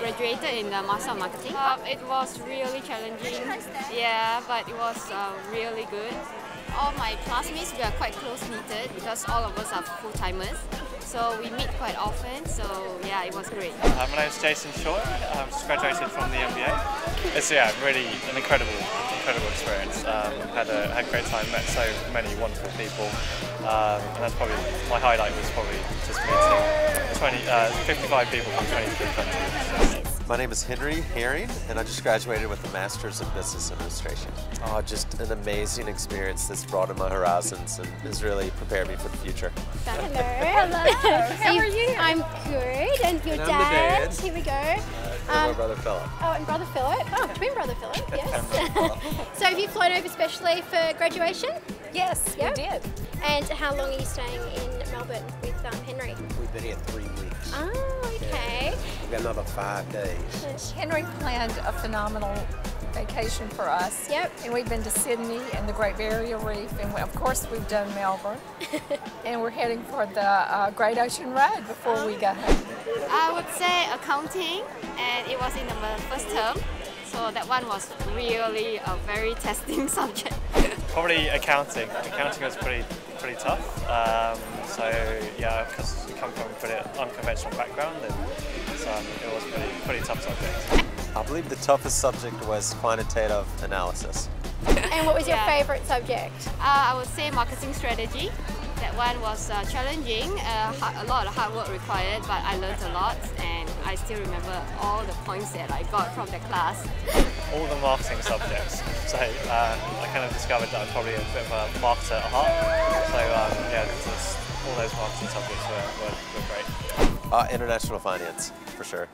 graduated in the Master of Marketing. Uh, it was really challenging. Yeah, but it was uh, really good. All my classmates we are quite close knitted because all of us are full timers. So we meet quite often. So yeah, it was great. Uh, my name is Jason Shaw. I've just graduated from the MBA. It's yeah, really an incredible, incredible experience. Um, had a had a great time. Met so many wonderful people, um, and that's probably my highlight was probably 20, uh, 55 people from 23 countries. My name is Henry Herring, and I just graduated with a Master's in Business Administration. Oh, just an amazing experience that's broadened my horizons and has really prepared me for the future. Hello. Hello. How are you? I'm good. And your And I'm the dad. dad. Here we go. Uh, and my Um, brother Philip. Oh, and brother Philip. Oh, twin brother Philip. Yes. so have you flown over specially for graduation? Yes, Yep. we did. And how long are you staying in Melbourne with um, Henry? We've been here three weeks. Oh, okay. We've got another five days. Henry planned a phenomenal vacation for us. Yep. And we've been to Sydney and the Great Barrier Reef, and we, of course we've done Melbourne. and we're heading for the uh, Great Ocean Road before we go home. I would say accounting, and it was in the first term. So that one was really a very testing subject. Probably accounting. Accounting was pretty pretty tough. Um, so yeah, because we come from a pretty unconventional background, and so um, it was pretty pretty tough subject. I believe the toughest subject was quantitative analysis. And what was your Yeah. favourite subject? Uh, I would say marketing strategy. That one was uh, challenging, uh, ha- a lot of hard work required, but I learned a lot and I still remember all the points that I got from the class. All the marketing subjects. So um, I kind of discovered that I'm probably a bit of a marketer at heart. So um, yeah, just all those marketing subjects were, were, were great. Uh, international finance, for sure.